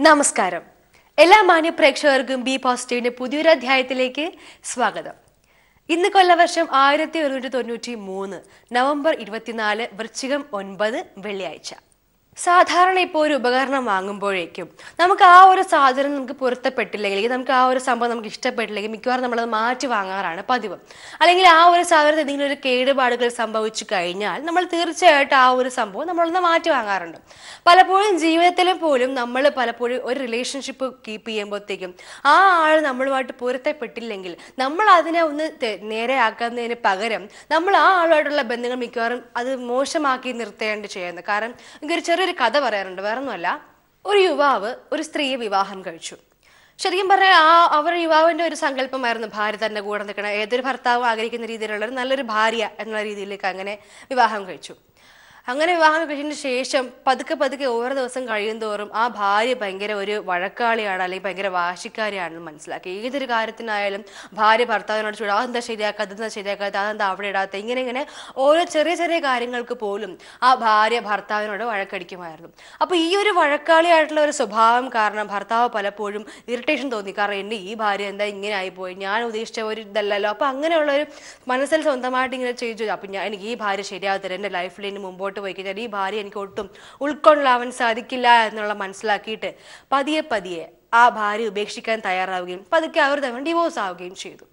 നമസ്കാരം. എല്ലാ മാന്യപ്രേക്ഷകർക്കും ബി പോസിറ്റീവിന്റെ പുതിയൊരു അധ്യായത്തിലേക്ക് സ്വാഗതം. ഇന്ന് കൊല്ലവർഷം ആയിരത്തി ഒരുന്നൂറ്റി തൊണ്ണൂറ്റി മൂന്ന് നവംബർ ഇരുപത്തിനാല് വൃശ്ചികം ഒൻപത് വെള്ളിയാഴ്ച. സാധാരണ ഇപ്പോൾ ഒരു ഉപകരണം വാങ്ങുമ്പോഴേക്കും നമുക്ക് ആ ഒരു സാധനം നമുക്ക് പൊരുത്തപ്പെട്ടില്ലെങ്കിൽ നമുക്ക് ആ ഒരു സംഭവം നമുക്ക് ഇഷ്ടപ്പെട്ടില്ലെങ്കിൽ മിക്കവാറും നമ്മളത് മാറ്റി വാങ്ങാറാണ് പതിവ്. അല്ലെങ്കിൽ ആ ഒരു സാധനത്തിൽ എന്തെങ്കിലും ഒരു കേടുപാടുകൾ സംഭവിച്ചു കഴിഞ്ഞാൽ നമ്മൾ തീർച്ചയായിട്ടും ആ ഒരു സംഭവം നമ്മളൊന്ന് മാറ്റി വാങ്ങാറുണ്ട്. പലപ്പോഴും ജീവിതത്തിൽ പോലും നമ്മൾ പലപ്പോഴും ഒരു റിലേഷൻഷിപ്പ് കീപ്പ് ചെയ്യുമ്പോഴത്തേക്കും ആ ആൾ നമ്മളുമായിട്ട് പൊരുത്തപ്പെട്ടില്ലെങ്കിൽ നമ്മൾ അതിനെ ഒന്ന് നേരെയാക്കുന്നതിന് പകരം നമ്മൾ ആ ആളുമായിട്ടുള്ള ബന്ധങ്ങൾ മിക്കവാറും അത് മോശമാക്കി നിർത്തേണ്ടി ചെയ്യുന്നത് കാരണം എനിക്കൊരു ചെറിയൊരു കഥ പറയാറുണ്ട്. വേറൊന്നുമല്ല ഒരു യുവാവ് ഒരു സ്ത്രീയെ വിവാഹം കഴിച്ചു. ശരിക്കും പറഞ്ഞാൽ ആ അവർ യുവാവിന്റെ ഒരു സങ്കല്പമായിരുന്നു ഭാര്യ തന്റെ കൂടെ നിൽക്കണം. ഏതൊരു ഭർത്താവും ആഗ്രഹിക്കുന്ന രീതിയിലുള്ള ഒരു നല്ലൊരു ഭാര്യ എന്നുള്ള രീതിയിലേക്ക് അങ്ങനെ വിവാഹം കഴിച്ചു. അങ്ങനെ വിവാഹം കഴിച്ചതിന് ശേഷം പതുക്കെ പതുക്കെ ഓരോ ദിവസം കഴിയും തോറും ആ ഭാര്യ ഭയങ്കര ഒരു വഴക്കാളിയാണ് അല്ലെങ്കിൽ ഭയങ്കര വാശിക്കാരിയാണെന്ന് മനസ്സിലാക്കി. ഏതൊരു കാര്യത്തിനായാലും ഭാര്യ ഭർത്താവിനോട് ചൂടാ അതെന്താ ശരിയാക്കുക അതെന്താ ശരിയാക്കാത്ത? അതെന്താ അവിടെ ഇടാത്ത? ഇങ്ങനെ ഇങ്ങനെ ഓരോ ചെറിയ ചെറിയ കാര്യങ്ങൾക്ക് പോലും ആ ഭാര്യ ഭർത്താവിനോട് വഴക്കടിക്കുമായിരുന്നു. അപ്പൊ ഈ ഒരു വഴക്കാളിയായിട്ടുള്ള ഒരു സ്വഭാവം കാരണം ഭർത്താവ് പലപ്പോഴും ഇറിറ്റേഷൻ തോന്നി. കാരണം എന്നെ ഈ ഭാര്യ എന്താ ഇങ്ങനെ ആയിപ്പോയി? ഞാൻ ഉദ്ദേശിച്ച ഒരു ഇതല്ലല്ലോ. അപ്പൊ അങ്ങനെയുള്ള ഒരു മനസ്സിൽ സ്വന്തമായിട്ട് ഇങ്ങനെ ചെയ്തു. അപ്പൊ ഞാൻ എനിക്ക് ഈ ഭാര്യ ശരിയാകത്തില്ല. എന്റെ ലൈഫിൽ ഇനി മുമ്പോട്ട് പോയി കഴിഞ്ഞാൽ ഈ ഭാര്യ എനിക്ക് ഒട്ടും ഉൾക്കൊള്ളാൻ സാധിക്കില്ല എന്നുള്ള മനസ്സിലാക്കിയിട്ട് പതിയെ പതിയെ ആ ഭാര്യ ഉപേക്ഷിക്കാൻ തയ്യാറാവുകയും പതുക്കെ അവർ തമ്മിൽ ഡിവോഴ്സ് ആവുകയും ചെയ്തു.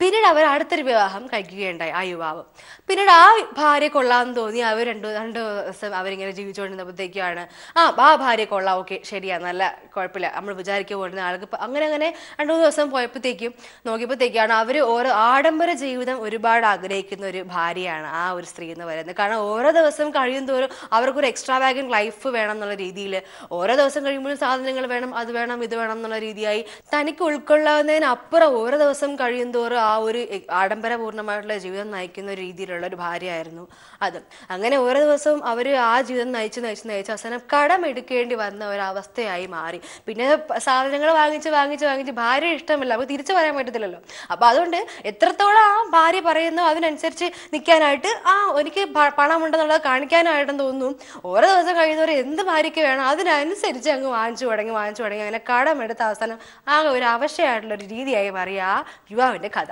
പിന്നീട് അവർ അടുത്തൊരു വിവാഹം കഴിക്കുകയുണ്ടായി ആ യുവാവ്. പിന്നീട് ആ ഭാര്യ കൊള്ളാമെന്ന് തോന്നി. അവർ രണ്ടു രണ്ടു ദിവസം അവരിങ്ങനെ ജീവിച്ചുകൊണ്ടിരുന്നപ്പോഴത്തേക്കാണ് ആ ആ ഭാര്യ കൊള്ളാം ഓക്കെ ശരിയാ നല്ല കുഴപ്പമില്ല. നമ്മൾ വിചാരിക്കുക പോയിരുന്ന ആൾക്ക്. അങ്ങനെ അങ്ങനെ രണ്ടു മൂന്ന് ദിവസം പോയപ്പോഴത്തേക്കും നോക്കിയപ്പോഴത്തേക്കാണ് അവർ ഓരോ ആഡംബര ജീവിതം ഒരുപാട് ആഗ്രഹിക്കുന്ന ഒരു ഭാര്യയാണ് ആ ഒരു സ്ത്രീ എന്ന് പറയുന്നത്. കാരണം ഓരോ ദിവസം കഴിയും തോറും അവർക്കൊരു എക്സ്ട്രാ വാഗൻ ലൈഫ് വേണം എന്നുള്ള രീതിയിൽ ഓരോ ദിവസം കഴിയുമ്പോഴും സാധനങ്ങൾ വേണം അത് വേണം ഇത് വേണം എന്നുള്ള രീതിയായി തനിക്ക് ഉൾക്കൊള്ളാവുന്നതിനപ്പുറം ഓരോ ദിവസം കഴിയും തോറും ആ ഒരു ആഡംബരപൂർണമായിട്ടുള്ള ജീവിതം നയിക്കുന്ന ഒരു രീതിയിലുള്ള ഒരു ഭാര്യയായിരുന്നു അത്. അങ്ങനെ ഓരോ ദിവസവും അവർ ആ ജീവിതം നയിച്ച് നയിച്ച് നയിച്ച് അവസാനം കടമെടുക്കേണ്ടി വന്ന ഒരവസ്ഥയായി മാറി. പിന്നെ സാധനങ്ങൾ വാങ്ങിച്ച് വാങ്ങിച്ച് വാങ്ങിച്ച് ഭാര്യ ഇഷ്ടമല്ല അപ്പോൾ തിരിച്ചു പറയാൻ പറ്റത്തില്ലല്ലോ. അപ്പോൾ അതുകൊണ്ട് എത്രത്തോളം ആ ഭാര്യ പറയുന്നു അതിനനുസരിച്ച് നിൽക്കാനായിട്ട് ആ എനിക്ക് പണമുണ്ടെന്നുള്ളത് കാണിക്കാനായിട്ടെന്ന് തോന്നുന്നു. ഓരോ ദിവസം കഴിയുന്നവരെ എന്ത് ഭാര്യയ്ക്ക് വേണം അതിനനുസരിച്ച് അങ്ങ് വാങ്ങിച്ചു തുടങ്ങി വാങ്ങിച്ചു തുടങ്ങി. അങ്ങനെ കടമെടുത്ത അവസാനം ആ ഒരു അവശയായിട്ടുള്ള ഒരു രീതിയായി മാറി ആ യുവാവിന്റെ കഥ.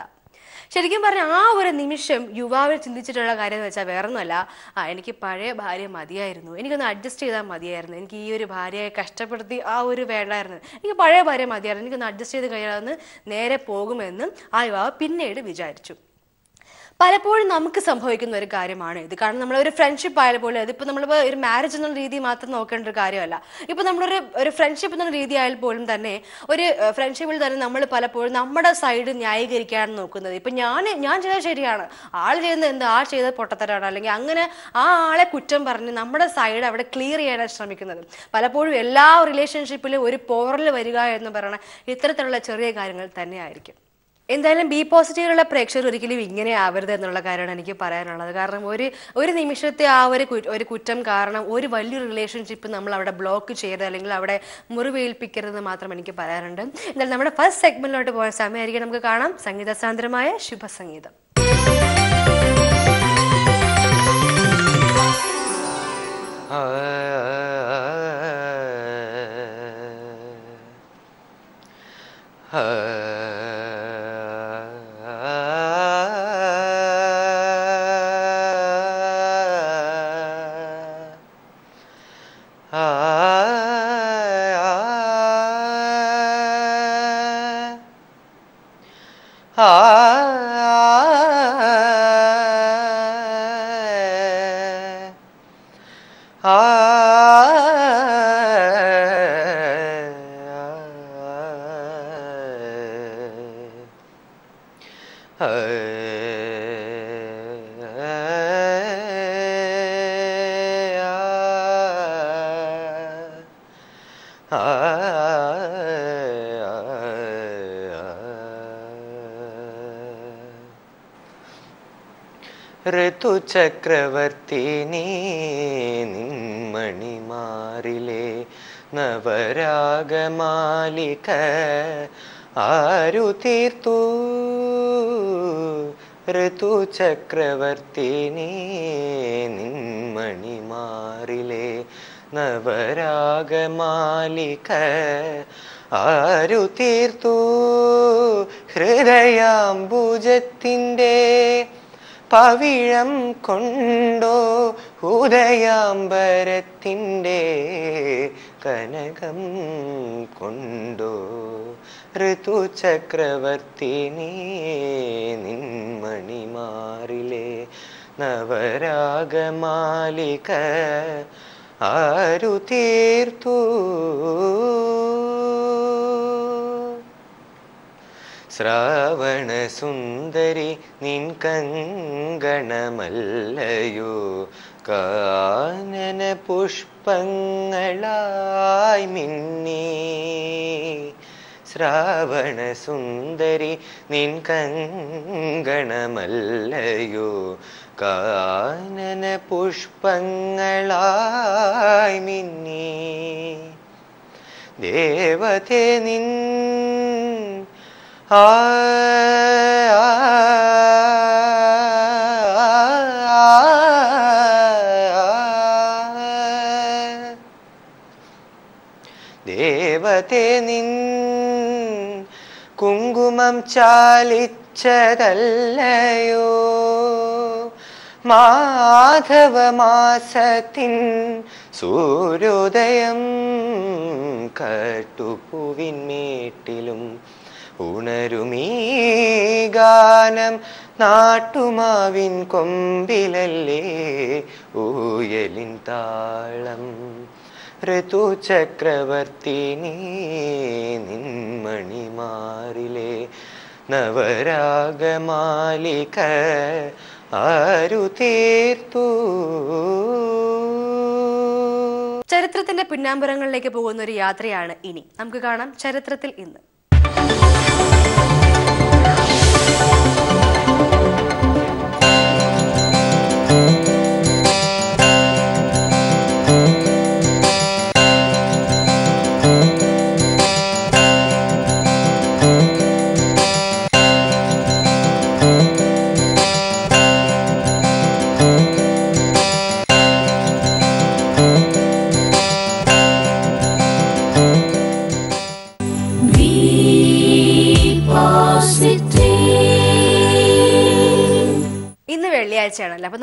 ശരിക്കും പറഞ്ഞാൽ ആ ഒരു നിമിഷം യുവാവിൽ ചിന്തിച്ചിട്ടുള്ള കാര്യം എന്ന് വെച്ചാൽ വേറൊന്നുമല്ല. ആ എനിക്ക് പഴയ ഭാര്യ മതിയായിരുന്നു. എനിക്കൊന്ന് അഡ്ജസ്റ്റ് ചെയ്താൽ മതിയായിരുന്നു. എനിക്ക് ഈ ഒരു ഭാര്യയെ കഷ്ടപ്പെടുത്തി ആ ഒരു വേണ്ടായിരുന്നു. എനിക്ക് പഴയ ഭാര്യ മതിയായിരുന്നു. എനിക്കൊന്ന് അഡ്ജസ്റ്റ് ചെയ്ത് കഴിയാമെന്ന് നേരെ പോകുമെന്ന് ആ യുവാവ് പിന്നീട് വിചാരിച്ചു. പലപ്പോഴും നമുക്ക് സംഭവിക്കുന്ന ഒരു കാര്യമാണ് ഇത്. കാരണം നമ്മൾ ഒരു ഫ്രണ്ട്ഷിപ്പ് ആയാലും പോലും അതിപ്പോൾ നമ്മൾ ഒരു മാരേജ് എന്നുള്ള രീതി മാത്രം നോക്കേണ്ട ഒരു കാര്യമല്ല. ഇപ്പൊ നമ്മളൊരു ഒരു ഫ്രണ്ട്ഷിപ്പ് എന്നുള്ള രീതി ആയാൽ പോലും തന്നെ ഒരു ഫ്രണ്ട്ഷിപ്പിൽ തന്നെ നമ്മൾ പലപ്പോഴും നമ്മുടെ സൈഡ് ന്യായീകരിക്കാനാണ് നോക്കുന്നത്. ഇപ്പൊ ഞാൻ ഞാൻ ചെയ്തത് ശരിയാണ്. ആൾ ചെയ്യുന്നത് എന്ത്? ആൾ ചെയ്തത് പൊട്ടത്തരാണ്. അല്ലെങ്കിൽ അങ്ങനെ ആ ആളെ കുറ്റം പറഞ്ഞ് നമ്മുടെ സൈഡ് അവിടെ ക്ലിയർ ചെയ്യാനാണ് ശ്രമിക്കുന്നത്. പലപ്പോഴും എല്ലാ റിലേഷൻഷിപ്പിലും ഒരു പോറൽ വരിക എന്ന് പറയുന്ന ഇത്തരത്തിലുള്ള ചെറിയ കാര്യങ്ങൾ തന്നെയായിരിക്കും. എന്തായാലും ബി പോസിറ്റീവുള്ള പ്രേക്ഷകർ ഒരിക്കലും ഇങ്ങനെ ആവരുത് എന്നുള്ള കാര്യമാണ് എനിക്ക് പറയാനുള്ളത്. കാരണം ഒരു ഒരു നിമിഷത്തെ ആ ഒരു ഒരു കുറ്റം കാരണം ഒരു വലിയ റിലേഷൻഷിപ്പ് നമ്മൾ അവിടെ ബ്ലോക്ക് ചെയ്യരുത് അല്ലെങ്കിൽ അവിടെ മുറിവേൽപ്പിക്കരുതെന്ന് മാത്രം എനിക്ക് പറയാനുണ്ട്. എന്തായാലും നമ്മുടെ ഫസ്റ്റ് സെഗ്മെന്റിലോട്ട് പോയ സമയമായിരിക്കും. നമുക്ക് കാണാം. സംഗീത സാന്ദ്രമായ ശുഭസംഗീതം. ഋതുചക്രവർത്തി നീ നിമ്മണിമാറിലെ നവരാഗമാലിക ആരു തീർത്തു? ഋതുചക്രവർത്തി നീ നിന്മണിമാറിലെ നവരാഗമാലിക ആരു തീർത്തു? ഹൃദയാംബുജത്തിന്റെ പവിഴം കൊണ്ടോ ഉദയാംബരത്തിന്റെ കനകം കൊണ്ടോ? ഋതുചക്രവർത്തിനി നിൻമണിമാറിലെ നവരാഗമാലിക ആരു തീർത്തു ശ്രാവണസുന്ദരി നിൻ കങ്കണമല്ലയോ? കാനന പുഷ്പങ്ങളായി മിന്നി. ശ്രാവണസുന്ദരി നിൻ കങ്കണമല്ലയോ? കാനന പുഷ്പങ്ങളായി മിന്നി. ദേവതേ നിൻ ദേവതേ നിൻ കുങ്കുമം ചാലിച്ചതല്ലയോ? മാധവമാസത്തിൻ സൂര്യോദയം കട്ടുപൂവിന്മേട്ടിലും ഉണരുമീ ഗാനം നാട്ടുമാവിൻ കൊമ്പിലല്ലേ ഊയലിൻ താളം. ഋതുചക്രവർത്തിനി നിന്മണിമാറിലെ. നവരാഗമാലിക ആരു തീർത്തു? ചരിത്രത്തിന്റെ പിന്നാമ്പുറങ്ങളിലേക്ക് പോകുന്ന ഒരു യാത്രയാണ് ഇനി. നമുക്ക് കാണാം ചരിത്രത്തിൽ ഇന്ന് ഇന്ന്.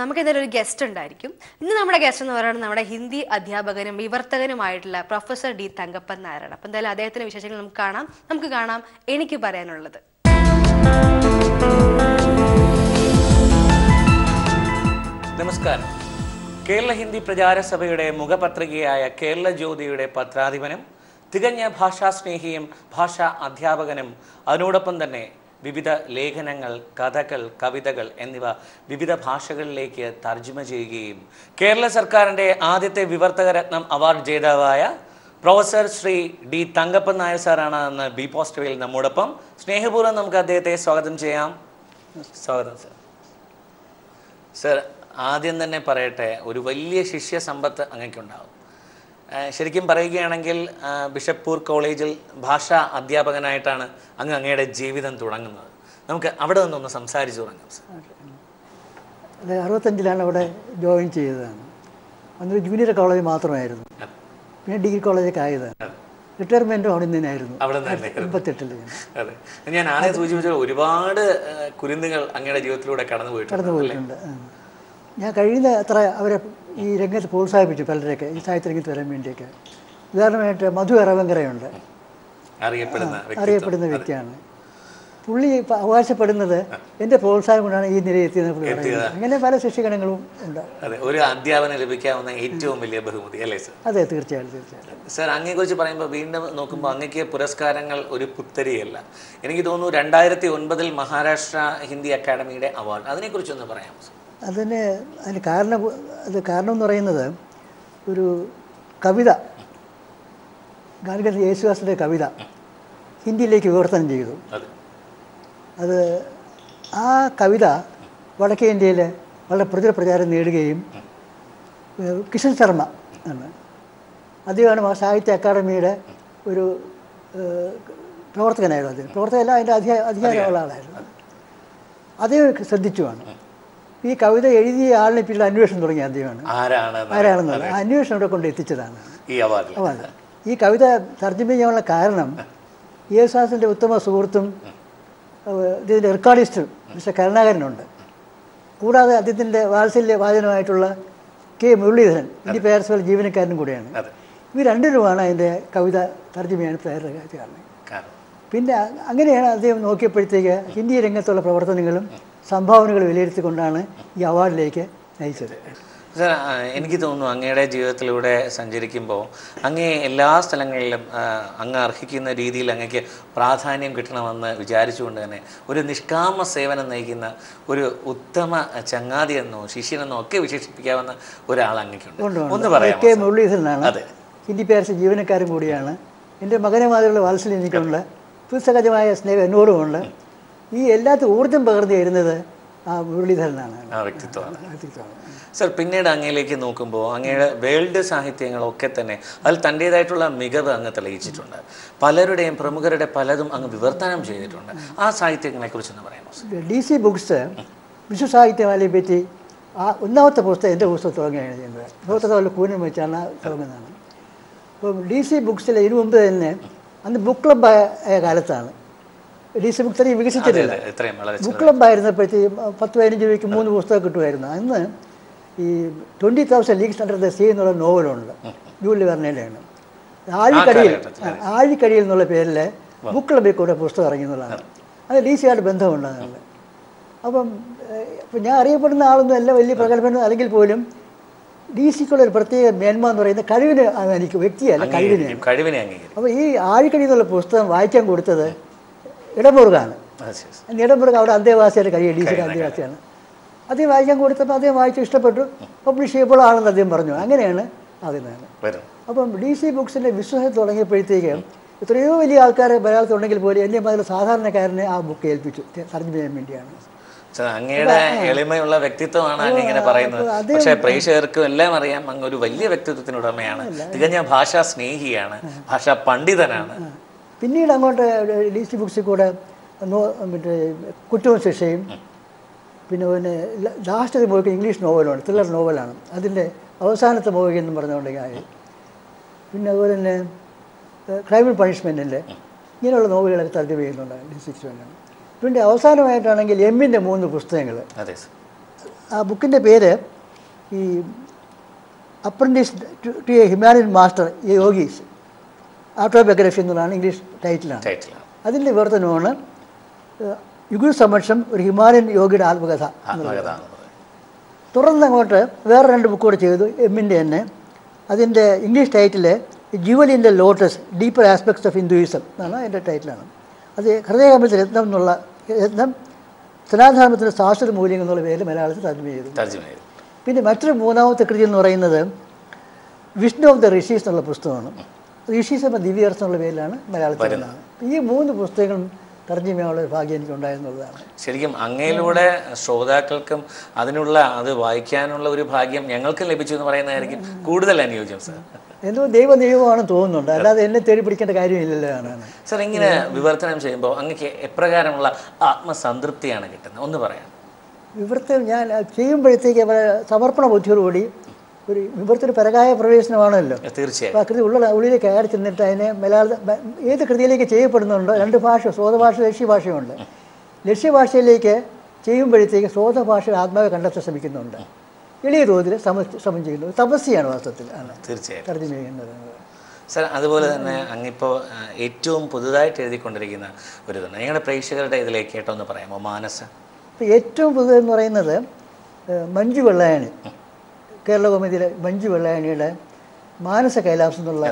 നമുക്ക് എന്തായാലും ഒരു ഗസ്റ്റ് ഉണ്ടായിരിക്കും. ഇന്ന് നമ്മുടെ ഗസ്റ്റ് എന്ന് പറയുന്നത് നമ്മുടെ ഹിന്ദി അധ്യാപകനും വിവർത്തകനുമായിട്ടുള്ള പ്രൊഫസർ ഡി തങ്കപ്പൻ നായരാണ്. അപ്പൊ എന്തായാലും അദ്ദേഹത്തിന്റെ വിശേഷങ്ങൾ നമുക്ക് കാണാം. നമുക്ക് കാണാം എനിക്ക് പറയാനുള്ളത്. നമസ്കാരം. കേരള ഹിന്ദി പ്രചാര സഭയുടെ മുഖപത്രികയായ കേരള ജ്യോതിയുടെ പത്രാധിപനും തികഞ്ഞ ഭാഷാസ്നേഹിയും ഭാഷാ അധ്യാപകനും അതിനോടൊപ്പം തന്നെ വിവിധ ലേഖനങ്ങൾ കഥകൾ കവിതകൾ എന്നിവ വിവിധ ഭാഷകളിലേക്ക് തർജമ ചെയ്യുകയും കേരള സർക്കാരിന്റെ ആദ്യത്തെ വിവർത്തക രത്നം അവാർഡ് ജേതാവായ പ്രൊഫസർ ശ്രീ ഡി തങ്കപ്പൻ നായർ സാറാണ് ഇന്ന് ബി പോസ്റ്റവയിൽ നമ്മോടൊപ്പം. സ്നേഹപൂർവം നമുക്ക് അദ്ദേഹത്തെ സ്വാഗതം ചെയ്യാം. സ്വാഗതം സർ. സർ ആദ്യം തന്നെ പറയട്ടെ ഒരു വലിയ ശിഷ്യ സമ്പത്ത് അങ്ങേക്കുണ്ടാവും ശരിക്കും പറയുകയാണെങ്കിൽ ബിഷപ്പൂർ കോളേജിൽ ഭാഷാ അധ്യാപകനായിട്ടാണ് അങ്ങ് അങ്ങയുടെ ജീവിതം തുടങ്ങുന്നത്. നമുക്ക് അവിടെ നിന്നൊന്ന് സംസാരിച്ചു തുടങ്ങാം സാർ. അതെ അറുപത്തഞ്ചിലാണ് അവിടെ ജോയിൻ ചെയ്തതാണ്. അന്നൊരു ജൂനിയർ കോളേജ് മാത്രമായിരുന്നു. പിന്നെ ഡിഗ്രി കോളേജൊക്കെ ആയതാണ് റിട്ടയർമെന്റും അവിടെ നിന്നായിരുന്നു. അതെ. ഞാൻ. ആദ്യം സൂചിപ്പിച്ച ഒരുപാട് കുരുന്നുകൾ അങ്ങയുടെ ജീവിതത്തിലൂടെ കടന്നു പോയിട്ടുണ്ട് കടന്നു പോയിട്ടുണ്ട് ഞാൻ കഴിയുന്ന അത്ര അവരെ ഈ രംഗത്ത് പ്രോത്സാഹിപ്പിച്ചു പലരെയൊക്കെ ഈ സാഹിത്യ രംഗത്ത് വരാൻ വേണ്ടിയൊക്കെ. ഉദാഹരണമായിട്ട് മധു അറവങ്കരയുണ്ട് അറിയപ്പെടുന്ന വ്യക്തി അറിയപ്പെടുന്ന വ്യക്തിയാണ്. പുള്ളി അവകാശപ്പെടുന്നത് എന്റെ പ്രോത്സാഹനം കൊണ്ടാണ് ഈ നിലയെത്തിയെന്ന് പുള്ളി പറയുന്നത്. അങ്ങനെ പല ശിഷ്യഗണങ്ങളും ഉണ്ട്. അതെ ഒരു അധ്യാപനം ലഭിക്കാവുന്ന ഏറ്റവും വലിയ ബഹുമതി അല്ലേ സർ? അതെ തീർച്ചയായും തീർച്ചയായും. സർ അങ്ങയെക്കുറിച്ച് പറയുമ്പോൾ വീണ്ടും നോക്കുമ്പോൾ അങ്ങക്ക് പുരസ്കാരങ്ങൾ ഒരു പുത്തരിയല്ല. എനിക്ക് തോന്നുന്നു രണ്ടായിരത്തി ഒൻപതിൽ മഹാരാഷ്ട്ര ഹിന്ദി അക്കാദമിയുടെ അവാർഡ്. അതിനെക്കുറിച്ചൊന്ന് പറയാം സർ? അതിന് അതിന് കാരണം അത് കാരണം എന്ന് പറയുന്നത് ഒരു കവിത. ഗാനഗന്ധ യേശുദാസിന്റെ കവിത ഹിന്ദിയിലേക്ക് വിവർത്തനം ചെയ്തു. അതെ. ആ കവിത വടക്കേ ഇന്ത്യയിൽ വളരെ പ്രചുര പ്രചാരം നേടുകയും കിഷൻ ശർമ്മ ആണ്. അദ്ദേഹമാണ് സാഹിത്യ അക്കാദമിയുടെ ഒരു പ്രവർത്തകനായിരുന്നു അദ്ദേഹം. പ്രവർത്തകല്ല അതിന്റെ അധിക അധികാരമുള്ള ആളായിരുന്നു. അദ്ദേഹം ശ്രദ്ധിച്ചുമാണ് ഈ കവിത എഴുതിയ ആളിനെ പിന്നീട് അന്വേഷണം തുടങ്ങി ആദ്യമാണ് ആരാണെന്ന് പറഞ്ഞാൽ അന്വേഷണം ഇവിടെ കൊണ്ട് എത്തിച്ചതാണ്. ഈ അവാർഡ്. ഈ കവിത തർജമ ചെയ്യാനുള്ള കാരണം യേശുദാസിന്റെ ഉത്തമ സുഹൃത്തും ഇതിന്റെ ഇതിന്റെ റെക്കോർഡിസ്റ്റും മിസ്റ്റർ കരുണാകരനുണ്ട്. കൂടാതെ അദ്ദേഹത്തിന്റെ വാത്സല്യ വാചനമായിട്ടുള്ള കെ മുരളീധരൻ ഇന്ത്യ പേരസ്പര ജീവനക്കാരനും കൂടെയാണ്. ഇവർ രണ്ടുപേരുമാണ് അതിന്റെ കവിത തർജമയാണ് കാരണം. പിന്നെ അങ്ങനെയാണ് അദ്ദേഹം നോക്കിയപ്പോഴത്തേക്ക് ഹിന്ദി രംഗത്തുള്ള പ്രവർത്തനങ്ങളും സംഭാവനകളും വിലയിരുത്തിക്കൊണ്ടാണ് ഈ അവാർഡിലേക്ക് നയിച്ചത്. സാർ എനിക്ക് തോന്നുന്നു അങ്ങയുടെ ജീവിതത്തിലൂടെ സഞ്ചരിക്കുമ്പോൾ അങ്ങേ എല്ലാ സ്ഥലങ്ങളിലും അങ്ങ് അർഹിക്കുന്ന രീതിയിൽ അങ്ങക്ക് പ്രാധാന്യം കിട്ടണമെന്ന് വിചാരിച്ചുകൊണ്ട് തന്നെ ഒരു നിഷ്കാമ സേവനം നയിക്കുന്ന ഒരു ഉത്തമ ചങ്ങാതി എന്നോ ശിഷ്യനെന്നോ ഒക്കെ വിശേഷിപ്പിക്കാവുന്ന ഒരാൾ അങ്ങക്കുണ്ട്. ഒന്ന് പറയാം കെ മുരളീധരനാണ്. അതെ. ഹിന്ദി ജീവനക്കാരൻ കൂടിയാണ്. എന്റെ മകനെ മാതിരിയുള്ള വാത്സല്യം എനിക്കുണ്ട്. പുസ്തകജമായ സ്നേഹം എന്നോടുമുണ്ട്. ഈ എല്ലാത്തും ഊർജം പകർന്നു തരുന്നത് ആ മുരളീധരനാണ്. ആ വ്യക്തിത്വമാണ്. വ്യക്തിത്വമാണ്. സർ പിന്നീട് അങ്ങയിലേക്ക് നോക്കുമ്പോൾ അങ്ങയുടെ വേൾഡ് സാഹിത്യങ്ങളൊക്കെ തന്നെ അതിൽ തന്റേതായിട്ടുള്ള മികവ് അങ്ങ് തെളിയിച്ചിട്ടുണ്ട്. പലരുടെയും പ്രമുഖരുടെ പലതും അങ്ങ് വിവർത്തനം ചെയ്തിട്ടുണ്ട്. ആ സാഹിത്യങ്ങളെ പറയാമോ സർ? ഡി സി ബുക്സ് വിശ്വ സാഹിത്യമാലയെ പറ്റി ആ ഒന്നാമത്തെ പുസ്തകം എന്റെ പുസ്തകം തുടങ്ങുകയാണ് ചെയ്യുന്നത് കൂനം വെച്ചാണ് തുടങ്ങുന്നതാണ് അപ്പം ഡി സി ബുക്സിൽ ഇതിനു മുമ്പ് തന്നെ അന്ന് ബുക്ക് ക്ലബ് ആയ കാലത്താണ് ഡി സി ബുക്സ് അധികം വികസിച്ചിട്ടില്ല ബുക്ക് ആയിരുന്നപ്പോഴത്തേക്കും പത്ത് പതിനഞ്ച് രൂപയ്ക്ക് മൂന്ന് പുസ്തകം കിട്ടുമായിരുന്നു. അന്ന് ഈ twenty thousand leagues under the sea എന്നുള്ള നോവലുണ്ട്. ജൂലി വെർണയിലാണ് ആഴിക്കടിയിൽ ആഴിക്കടിയിൽ എന്നുള്ള പേരിൽ ബുക്ക് ക്ലബിൽ കൂടെ പുസ്തകം ഇറങ്ങി എന്നുള്ളതാണ്. അത് ഡി സിയായിട്ട് ആയിട്ട് ബന്ധമുണ്ട് അതിനുള്ള അപ്പം ഇപ്പം ഞാൻ അറിയപ്പെടുന്ന ആളൊന്നും അല്ല വലിയ പ്രഗത്ഭനും അല്ലെങ്കിൽ പോലും ഡി സിക്കുള്ള ഒരു പ്രത്യേക മേന്മ എന്ന് പറയുന്നത് കഴിവിന് എനിക്ക് വ്യക്തിയല്ല കഴിവിന്. കഴിവിനെ അപ്പോൾ ഈ ആഴിക്കടി എന്നുള്ള പുസ്തകം വായിക്കാൻ കൊടുത്തത് ഇടമുറുകാണ്. ഇടമുറുക അവിടെ അന്തേവാസിയുടെ കൈ ഡി സിയുടെ അന്തേവാസിയാണ്. അദ്ദേഹം വായിക്കാൻ കൊടുത്തപ്പോൾ അദ്ദേഹം വായിച്ചു ഇഷ്ടപ്പെട്ടു. പബ്ലിഷ് ചെയ്യപ്പോൾ ആണെന്ന് അദ്ദേഹം പറഞ്ഞു. അങ്ങനെയാണ് ആകുന്നത്. അപ്പം ഡി സി ബുക്സിന്റെ വിശ്വാസം തുടങ്ങിയപ്പോഴത്തേക്ക് എത്രയോ വലിയ ആൾക്കാർ മലയാളത്തിലുണ്ടെങ്കിൽ പോലും എന്നെ മുതൽ സാധാരണക്കാരനെ ആ ബുക്ക് ഏൽപ്പിച്ചു. സർജ് ചെയ്യാൻ വേണ്ടിയാണ്. അങ്ങയുടെ എളിമയുള്ള വ്യക്തിത്വമാണ് അങ്ങ് ഇങ്ങനെ പറയുന്നത്. പക്ഷേ പ്രേക്ഷകർക്കും എല്ലാം അറിയാം അങ്ങ് ഒരു വലിയ വ്യക്തിത്വത്തിനുടമയാണ്. തികഞ്ഞ ഭാഷാ സ്നേഹിയാണ് ഭാഷാ പണ്ഡിതനാണ് പിന്നീട് അങ്ങോട്ട് ലീസ്റ്റ് ബുക്സിൽ കൂടെ മറ്റേ കുറ്റവും ശിക്ഷയും പിന്നെ പിന്നെ ലാസ്റ്റ് മോഹിക്ക് ഇംഗ്ലീഷ് നോവലാണ് ത്രില്ലർ നോവലാണ് അതിന്റെ അവസാനത്തെ മോഹിക എന്ന് പറഞ്ഞുകൊണ്ട് ആയി പിന്നെ അതുപോലെ തന്നെ ക്രൈം പണിഷ്മെന്റിന്റെ ഇങ്ങനെയുള്ള നോവലുകളൊക്കെ തർജമ ചെയ്യുന്നുണ്ട് ഡി പിന്നെ അവസാനമായിട്ടാണെങ്കിൽ എമ്മിന്റെ മൂന്ന് പുസ്തകങ്ങൾ ആ ബുക്കിന്റെ പേര് ഈ apprentice to a humanity master yogi's autobiography എന്നുള്ളതാണ് ഇംഗ്ലീഷ് ടൈറ്റിലാണ് അതിന്റെ വിവർത്തനമാണ് ഏഹ്, യുഗു സമക്ഷം ഒരു ഹിമാലയൻ യോഗിയുടെ ആത്മകഥ തുടർന്ന് അങ്ങോട്ട് വേറെ രണ്ട് ബുക്ക് കൂടെ ചെയ്തു എമ്മിന്റെ തന്നെ. അതിന്റെ English title jewel in the lotus deeper aspects of Hinduism എന്നാണ് അതിന്റെ ടൈറ്റിലാണ് അത് ഹൃദയകമ്പത്തിൽ രത്നം എന്നുള്ള രത്നം സനാതനധർമ്മത്തിന്റെ ശാസ്ത്ര മൂല്യം എന്നുള്ള പേരിൽ മലയാളത്തിൽ തർജമ ചെയ്തു. തർജമ ചെയ്തു. പിന്നെ മറ്റൊരു മൂന്നാമത്തെ കൃതി എന്ന് പറയുന്നത് വിഷ്ണു ഓഫ് ദ ഋഷീസ് എന്നുള്ള പുസ്തകമാണ്. ഋഷീസ് സഭ ദിവ്യർസ് എന്നുള്ള പേരിലാണ് മലയാളത്തിൽ വരുന്നത്. ഈ മൂന്ന് പുസ്തകങ്ങളും തർജമയുള്ള ഒരു ഭാഗ്യം എനിക്ക് ഉണ്ടായിരുന്നുള്ളതാണ് ശരിക്കും അങ്ങയിലൂടെ ശ്രോതാക്കൾക്കും അതിനുള്ള അത് വായിക്കാനുള്ള ഒരു ഭാഗ്യം ഞങ്ങൾക്കും ലഭിച്ചു എന്ന് പറയുന്നതായിരിക്കും കൂടുതൽ അനുയോജ്യം സാർ. എന്തോ ദൈവ നിയമമാണെന്ന് തോന്നുന്നുണ്ട്. അല്ലാതെ എന്നെ തേടി പിടിക്കേണ്ട കാര്യമില്ലല്ലോ സാർ സർ ഇങ്ങനെ വിവർത്തനം ചെയ്യുമ്പോൾ അങ്ങക്ക് എപ്രകാരമുള്ള ആത്മസംതൃപ്തിയാണ് കിട്ടുന്നത്? ഒന്ന് പറയാം. വിവർത്തനം ഞാൻ ചെയ്യുമ്പോഴത്തേക്ക് സമർപ്പണ ബുദ്ധിയോടുകൂടി ഒരു ഒരു പരകായ പ്രവേശനമാണല്ലോ. തീർച്ചയായും. ആ കൃതി ഉള്ള ഉള്ളിലേക്ക് കയറി ചെന്നിട്ട് അതിനെ മലയാള ഏത് കൃതിയിലേക്ക് ചെയ്യപ്പെടുന്നുണ്ടോ രണ്ട് ഭാഷ സ്വതഭാഷ ലക്ഷ്യഭാഷയുണ്ട്. ലക്ഷ്യഭാഷയിലേക്ക് ചെയ്യുമ്പോഴത്തേക്ക് സ്വതഭാഷയുടെ ആത്മാവ് കണ്ടെത്താൻ ശ്രമിക്കുന്നുണ്ട്. എളിയ തോതിൽ സമ സമം ചെയ്യുന്നു. തപസ്യാണ് വാസ്തവത്തിൽ ആണ് തീർച്ചയായും. ചെയ്യുന്നത്. സർ അതുപോലെ തന്നെ അങ്ങിപ്പോൾ ഏറ്റവും പുതുതായിട്ട് എഴുതിക്കൊണ്ടിരിക്കുന്ന ഒരു ഇതുണ്ട് നിങ്ങളുടെ പ്രേക്ഷകരുടെ ഇതിലേക്ക് കേട്ടോ ഒന്ന് പറയാമോ? മാനസ. ഏറ്റവും പുതുതെന്ന് പറയുന്നത് മഞ്ജു വെള്ളായണി. കേരള കോമതിയിലെ മഞ്ജു വെള്ളായണിയുടെ മാനസ കൈലാസം എന്നുള്ള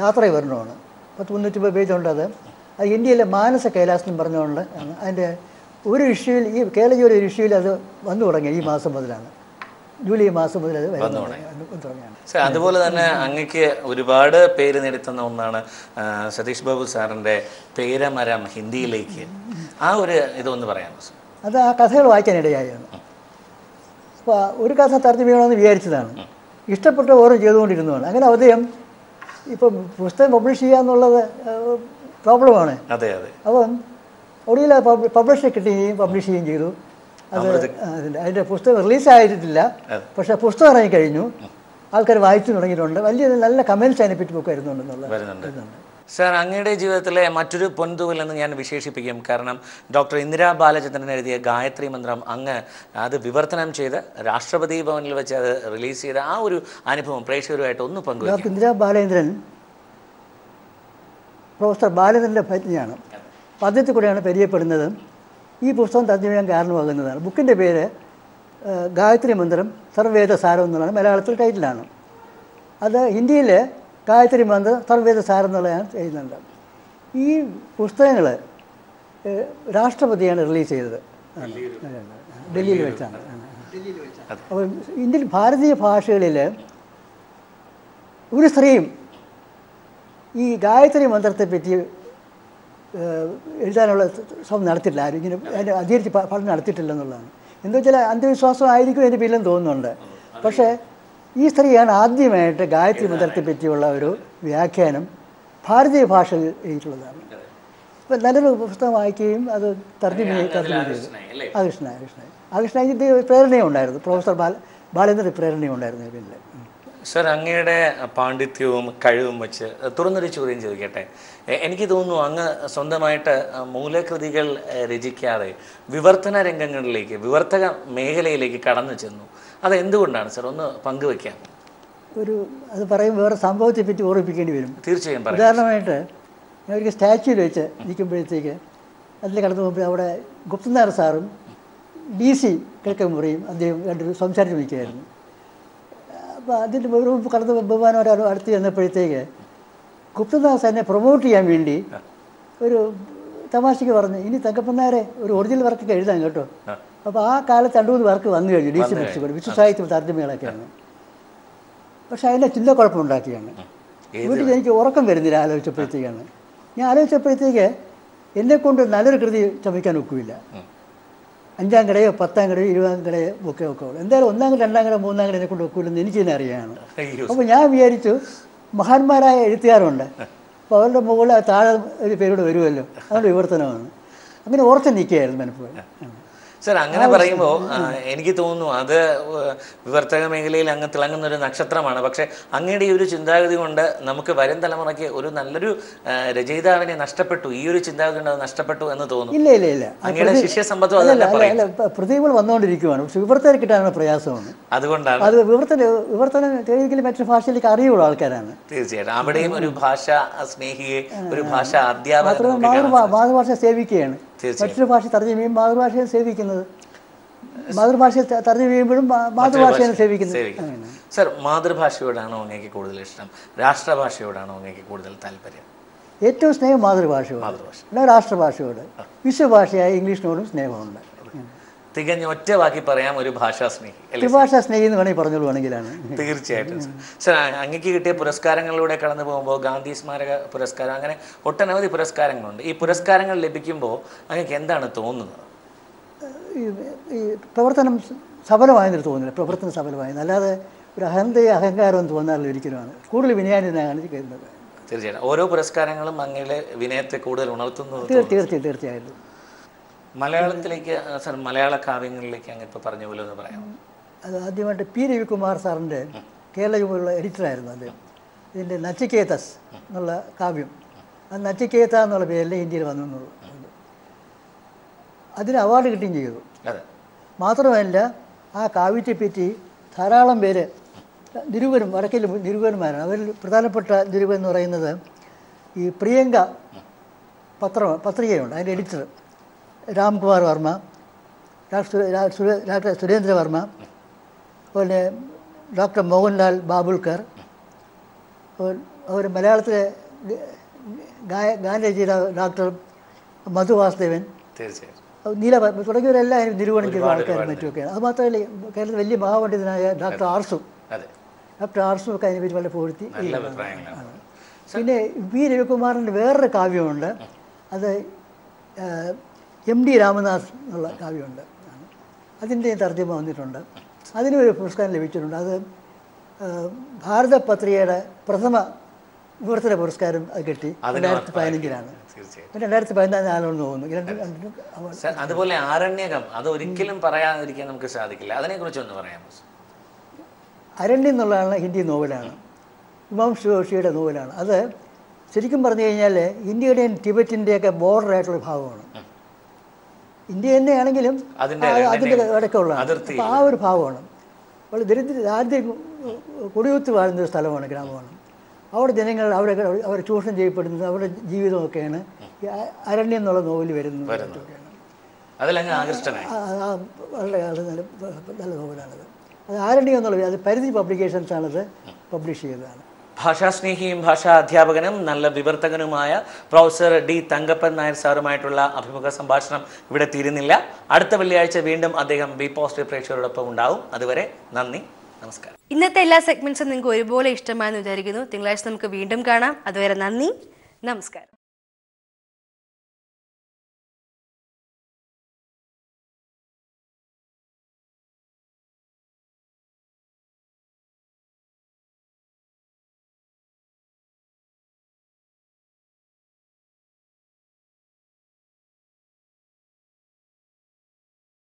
യാത്ര വിവരണമാണ് പത്ത് മുന്നൂറ്റി ഉണ്ട് അത്. അത് ഇന്ത്യയിലെ മാനസ കൈലാസം എന്ന് പറഞ്ഞുകൊണ്ട് ആണ് അതിന്റെ ഒരു ഇഷ്യൂവിൽ ഈ കേരള ഒരു ഇഷ്യൂവിൽ അത് വന്നു തുടങ്ങി ഈ മാസം മുതലാണ്. ജൂലൈ മാസം മുതൽ അത് അതുപോലെ തന്നെ അങ്ങക്ക് ഒരുപാട് പേര് നേടിത്തുന്ന ഒന്നാണ് സതീഷ് ബാബു സാറിന്റെ പേരമരം ഹിന്ദിയിലേക്ക്. ആ ഒരു ഇതൊന്ന് പറയാമോ അത് ആ കഥകൾ വായിക്കാനിടയായാണ് അപ്പോൾ ഒരു കഥ തർജമ ചെയ്യണമെന്ന് വിചാരിച്ചതാണ്. ഇഷ്ടപ്പെട്ട ഓരോ ചെയ്തുകൊണ്ടിരുന്നതാണ് അങ്ങനെ അദ്ദേഹം ഇപ്പം പുസ്തകം പബ്ലിഷ് ചെയ്യുക എന്നുള്ളത് പ്രോബ്ലമാണ്. അതെ അതെ. അപ്പം ഒടുവിൽ പബ്ലിഷ് കിട്ടുകയും പബ്ലിഷ് ചെയ്യുകയും ചെയ്തു. അത് അതിന്റെ അതിന്റെ പുസ്തകം റിലീസായിട്ടില്ല പക്ഷേ പുസ്തകം ഇറങ്ങി കഴിഞ്ഞു ആൾക്കാർ വായിച്ചു തുടങ്ങിയിട്ടുണ്ട്. വലിയ നല്ല കമൻസ് അതിനെപ്പറ്റി ഒക്കെ വരുന്നുണ്ടെന്നുള്ളത് വരുന്നുണ്ട്. സാർ അങ്ങയുടെ ജീവിതത്തിലെ മറ്റൊരു പൊൻതൂവൽ എന്ന് ഞാൻ വിശേഷിപ്പിക്കും. കാരണം ഡോക്ടർ ഇന്ദിരാ ബാലചന്ദ്രൻ എഴുതിയ ഗായത്രി മന്ത്രം അങ്ങ് അത് വിവർത്തനം ചെയ്ത് രാഷ്ട്രപതി ഭവനിൽ വെച്ച് അത് റിലീസ് ചെയ്ത ആ ഒരു അനുഭവം പ്രേക്ഷകരുമായിട്ട് ഒന്ന് പങ്കുവയ്ക്കും. ഡോക്ടർ ഇന്ദിരാ ബാലേന്ദ്രൻ പ്രൊഫസർ ബാലചന്ദ്രന്റെ പത്നിയാണ് പദ്ധതി കൂടെയാണ് പരിചയപ്പെടുന്നത്. ഈ പുസ്തകം ചെയ്യാൻ കാരണമാകുന്നതാണ്. ബുക്കിന്റെ പേര് ഗായത്രി മന്ത്രം സർവേദ സാരം എന്നുള്ളതാണ് മലയാളത്തിൽ ടൈറ്റിലാണ്. അത് ഹിന്ദിയിൽ ഗായത്രി മന്ത് സർവേദ സാരം ഞാൻ ചെയ്യുന്നുണ്ട്. ഈ പുസ്തകങ്ങൾ രാഷ്ട്രപതിയാണ് റിലീസ് ചെയ്തത്. ഡൽഹിയിൽ വെച്ചാണ്. അപ്പോൾ ഇന്ത്യൻ ഭാരതീയ ഭാഷകളിൽ ഒരു സ്ത്രീയും ഈ ഗായത്രി മന്ത്രത്തെ പറ്റി എഴുതാനുള്ള ശ്രമം നടത്തിയിട്ടില്ല. ആരും ഇങ്ങനെ അതിന്റെ അധികരിച്ച് പഠനം പഠനം നടത്തിയിട്ടില്ലെന്നുള്ളതാണ് എന്താ വെച്ചാൽ അന്ധവിശ്വാസമായിരിക്കും എന്റെ പേരിലും തോന്നുന്നുണ്ട്. പക്ഷേ ഈ സ്ത്രീയാണ് ആദ്യമായിട്ട് ഗായത്രി മന്ത്രത്തെ പറ്റിയുള്ള ഒരു വ്യാഖ്യാനം ഭാരതീയ ഭാഷയിൽ എഴുതിയിട്ടുള്ളതാണ്. അപ്പൊ നല്ലൊരു പുസ്തകം വായിക്കുകയും അത് തർജമ തർജമ ചെയ്തു. അകൃഷ്ണ ഇതിന്റെ പ്രേരണയും ഉണ്ടായിരുന്നു. പ്രൊഫസർ ബാല ബാലേന്ദ്രന്റെ പ്രേരണയും ഉണ്ടായിരുന്നു ഇതിന്റെ സർ അങ്ങയുടെ പാണ്ഡിത്യവും കഴിവും വെച്ച് തുറന്നൊരു ചോദ്യം ചോദിക്കട്ടെ. എനിക്ക് തോന്നുന്നു അങ്ങ് സ്വന്തമായിട്ട് മൂലകൃതികൾ രചിക്കാതെ വിവർത്തന രംഗങ്ങളിലേക്ക് വിവർത്തക മേഖലയിലേക്ക് കടന്നു ചെന്നു. അത് എന്തുകൊണ്ടാണ് സാർ? ഒന്ന് പങ്കുവെക്കാം ഒരു അത് പറയും വേറെ സംഭവത്തെ പറ്റി ഓർമ്മിപ്പിക്കേണ്ടി വരും. തീർച്ചയായും ഉദാഹരണമായിട്ട് ഞാൻ ഒരു സ്റ്റാച്യൂവിൽ വെച്ച് നിൽക്കുമ്പോഴത്തേക്ക് അതിൽ കടന്നു പോകുമ്പോൾ അവിടെ ഗുപ്തനാർ സാറും ഡി സി കിഴക്കമുറിയും അദ്ദേഹം രണ്ടു സംസാരിച്ച് നിൽക്കുകയായിരുന്നു. അപ്പോൾ അതിന്റെ ഒരു കടന്ന് ബഹുമാനം ഒരാൾ അടുത്ത് ചെന്നപ്പോഴത്തേക്ക് ഗുപ്തദാസ് എന്നെ പ്രൊമോട്ട് ചെയ്യാൻ വേണ്ടി ഒരു തമാശയ്ക്ക് പറഞ്ഞു ഇനി തങ്കപ്പന്നാരെ ഒരു ഒറിജിനൽ വർക്കൊക്കെ എഴുതാൻ കേട്ടോ. അപ്പോൾ ആ കാലത്ത് രണ്ട് മൂന്ന് പേർക്ക് വന്നു കഴിഞ്ഞു ഡി സി മെക്സിക്കോട് വിശ്വ സാഹിത്യ തർജമകളൊക്കെയാണ് പക്ഷെ അതിന്റെ ചിന്ത കുഴപ്പമുണ്ടാക്കിയാണ്. വീട്ടിൽ എനിക്ക് ഉറക്കം വരുന്നില്ല ആലോചിച്ചപ്പോഴത്തേക്കാണ്. ഞാൻ ആലോചിച്ചപ്പോഴത്തേക്ക് എന്നെ കൊണ്ട് നല്ലൊരു കൃതി ചമയ്ക്കാൻ ഒക്കില്ല. അഞ്ചാം കടയോ പത്താം കടയോ ഇരുപതാം കടയോ ഒക്കെ ഒക്കെ എന്തായാലും ഒന്നാം കട രണ്ടാം കട മൂന്നാം കട എന്നെ കൊണ്ട് ഒക്കില്ലെന്ന് എനിക്ക് തന്നെ അറിയാണ് അപ്പോൾ ഞാൻ വിചാരിച്ചു മഹാന്മാരായ എഴുത്തുകാരുണ്ട്. അപ്പോൾ അവരുടെ മുകളിൽ താഴെ ഒരു പേരോട് വരുമല്ലോ. അതുകൊണ്ട് വിവർത്തനമാണ്. അങ്ങനെ ഓർത്ത് നിൽക്കുകയായിരുന്നു മനസ്സിലായി സർ അങ്ങനെ പറയുമ്പോൾ എനിക്ക് തോന്നുന്നു അത് വിവർത്തക മേഖലയിൽ അങ്ങ് തിളങ്ങുന്ന ഒരു നക്ഷത്രമാണ്. പക്ഷേ അങ്ങയുടെ ഈ ഒരു ചിന്താഗതി കൊണ്ട് നമുക്ക് വരും തലമുറയ്ക്ക് ഒരു നല്ലൊരു രചയിതാവിനെ നഷ്ടപ്പെട്ടു. ഈ ഒരു ചിന്താഗതി കൊണ്ട് അത് നഷ്ടപ്പെട്ടു എന്ന് തോന്നുന്നു ഇല്ല ഇല്ല ഇല്ല. അങ്ങയുടെ ശിഷ്യ സമ്പത്തും അതല്ല പ്രതിഭകൾ വന്നുകൊണ്ടിരിക്കുകയാണ് പക്ഷെ വിവർത്തകരെ കിട്ടാനുള്ള പ്രയാസമാണ്. അതുകൊണ്ടാണ്. അത് വിവർത്തന വിവർത്തനം ഏതെങ്കിലും മറ്റൊരു ഭാഷയിലേക്ക് അറിയുള്ള ആൾക്കാരാണ്. തീർച്ചയായിട്ടും. അവിടെയും ഒരു ഭാഷ സ്നേഹിയെ ഒരു ഭാഷ അധ്യാപകർ മാതൃഭാഷ സേവിക്കുകയാണ്. മറ്റൊരു ഭാഷ തർജമ ചെയ്യും മാതൃഭാഷയെ സേവിക്കുന്നത്. മാതൃഭാഷയെ തർജമ ചെയ്യുമ്പോഴും മാതൃഭാഷയെ സേവിക്കുന്നത്. സേവിക്കുന്നു. സർ മാതൃഭാഷയോടാണോ അങ്ങേക്ക് കൂടുതൽ ഇഷ്ടം. രാഷ്ട്രഭാഷയോടാണോ അങ്ങേക്ക് കൂടുതൽ താല്പര്യം? ഏറ്റവും സ്നേഹം മാതൃഭാഷയോട്. മാതൃഭാഷ. പിന്നെ രാഷ്ട്രഭാഷയോട്. വിശ്വഭാഷയായ ഇംഗ്ലീഷിനോടും സ്നേഹമുണ്ട്. തികഞ്ഞ ഒറ്റ വാക്കി പറയാം ഒരു ഭാഷാ സ്നേഹി. ഭാഷാ സ്നേഹി എന്ന് വേണമെങ്കിൽ പറഞ്ഞോളൂ വേണമെങ്കിലാണ്. തീർച്ചയായിട്ടും സർ. അങ്ങക്ക് കിട്ടിയ പുരസ്കാരങ്ങളിലൂടെ കടന്നു പോകുമ്പോൾ ഗാന്ധി സ്മാരക പുരസ്കാരം അങ്ങനെ ഒട്ടനവധി പുരസ്കാരങ്ങളുണ്ട്. ഈ പുരസ്കാരങ്ങൾ ലഭിക്കുമ്പോൾ അങ്ങക്ക് എന്താണ് തോന്നുന്നത്? ഈ പ്രവർത്തനം സഫലമായെന്ന് തോന്നില്ല പ്രവർത്തനം സഫലമായെന്ന് അല്ലാതെ ഒരു അഹന്തയെ അഹങ്കാരം തോന്നാറില്ല ഒരിക്കലുമാണ്. കൂടുതൽ വിനയാനിതനാണ് കരുതുന്നത് തീർച്ചയായിട്ടും. ഓരോ പുരസ്കാരങ്ങളും അങ്ങയുടെ വിനയത്തെ കൂടുതൽ ഉണർത്തുന്നു തീർ- തീർച്ചയായും തീർച്ചയായിട്ടും. മലയാളത്തിലേക്ക് സാർ മലയാള കാവ്യങ്ങളിലേക്ക് അങ്ങ് ഇപ്പോൾ പറഞ്ഞ പോലെ ഒന്ന് പറയാം അത് ആദ്യമായിട്ട് പി രവികുമാർ സാറിന്റെ കേരളയുമുള്ള എഡിറ്ററായിരുന്നു അദ്ദേഹം. ഇതിന്റെ നച്ചിക്കേതസ് എന്നുള്ള കാവ്യം. അത് നച്ചിക്കേത എന്നുള്ള പേരിൽ ഇന്ത്യയിൽ വന്നു അതിന് അവാർഡ് കിട്ടുകയും ചെയ്തു. അതെ. മാത്രമല്ല ആ കാവ്യത്തെപ്പറ്റി ധാരാളം പേര് നിരൂപരും വടക്കിൽ നിരൂപന്മാരാണ് അവരിൽ പ്രധാനപ്പെട്ട നിരൂപൻ എന്ന് പറയുന്നത് ഈ പ്രിയങ്ക പത്ര പത്രികയുണ്ട് അതിന്റെ എഡിറ്റർ. രാംകുമാർ വർമ്മ ഡോക്ടർ സുരേന്ദ്രവർമ്മ അതുപോലെ ഡോക്ടർ മോഹൻലാൽ ബാബുൽക്കർ അതുപോലെ- അതുപോലെ മലയാളത്തിലെ ഗ- ഡോക്ടർ മധു വാസുദേവൻ തീർച്ചയായിട്ടും നീല തുടങ്ങിയവരെല്ലാം അതിന് നിരൂപണം ചെയ്ത ആൾക്കാരും മറ്റുമൊക്കെയാണ്. അത് മാത്രമല്ല കേരളത്തിൽ വലിയ മഹാപണ്ഡിതനായ ഡോക്ടർ ആർസു. ഡോക്ടർ ആർസു ഒക്കെ അതിനെപ്പറ്റി വളരെ പൂഴ്ത്തി പിന്നെ വി രവികുമാറിന്റെ വേറൊരു കാവ്യമുണ്ട്. അത് എം ഡി രാമദാസ് എന്നുള്ള കാവ്യമുണ്ട്. അതിന്റെ തർജമ വന്നിട്ടുണ്ട്. അതിനൊരു ഒരു പുരസ്കാരം ലഭിച്ചിട്ടുണ്ട്. അത് ഭാരത പത്രികയുടെ പ്രഥമ വിവർത്തന പുരസ്കാരം അത് കിട്ടി. രണ്ടായിരത്തി പതിനഞ്ചിലാണ് രണ്ടായിരത്തി പതിനാലാണെന്ന് തോന്നുന്നു. അതുപോലെ ആരണ്യകം അത് ഒരിക്കലും പറയാതിരിക്കാൻ നമുക്ക് സാധിക്കില്ല. അതിനെ കുറിച്ച് ഒന്ന് അരണ്യം എന്നുള്ളതാണ് ഹിന്ദി നോവലാണ്. ഉമാം ഷോഷിയുടെ നോവലാണ്. അത് ശരിക്കും പറഞ്ഞു കഴിഞ്ഞാൽ ഇന്ത്യയുടെയും ടിബറ്റിന്റെയൊക്കെ ബോർഡർ ആയിട്ടുള്ള ഭാഗമാണ്. ഇന്ത്യ തന്നെയാണെങ്കിലും അതിന്റെ ഇടയ്ക്കുള്ള അപ്പോൾ ആ ഒരു ഭാഗമാണ് അപ്പോൾ ദരിദ്ര ദാരിദ്ര്യം കുടിയൊത്ത് വാഴുന്ന ഒരു സ്ഥലമാണ് ഗ്രാമമാണ്. അവിടെ ജനങ്ങൾ അവരെ അവർ ചൂഷണം ചെയ്യപ്പെടുന്നത് അവരുടെ ജീവിതമൊക്കെയാണ് അരണ്യം എന്നുള്ള നോവൽ വരുന്നത്. വളരെ നല്ല നോവലാണത്. അത് ആരണ്യം എന്നുള്ളത് അത് പരിധി പബ്ലിക്കേഷൻസ് ആണത് പബ്ലിഷ് ചെയ്തതാണ്. ഭാഷാസ്നേഹിയും ഭാഷാ അധ്യാപകനും നല്ല വിവർത്തകനുമായ പ്രൊഫസർ ഡി തങ്കപ്പൻ നായർ സാറുമായിട്ടുള്ള അഭിമുഖ സംഭാഷണം ഇവിടെ തീരുന്നില്ല. അടുത്ത വെള്ളിയാഴ്ച വീണ്ടും അദ്ദേഹം ബി പോസ്റ്റ് പ്രേക്ഷകരോടൊപ്പം ഉണ്ടാവും. അതുവരെ നന്ദി നമസ്കാരം. ഇന്നത്തെ എല്ലാ സെഗ്മെന്റ്സും നിങ്ങൾക്ക് ഒരുപോലെ ഇഷ്ടമായെന്ന് വിചാരിക്കുന്നു. തിങ്കളാഴ്ച നമുക്ക് വീണ്ടും കാണാം. അതുവരെ നന്ദി നമസ്കാരം.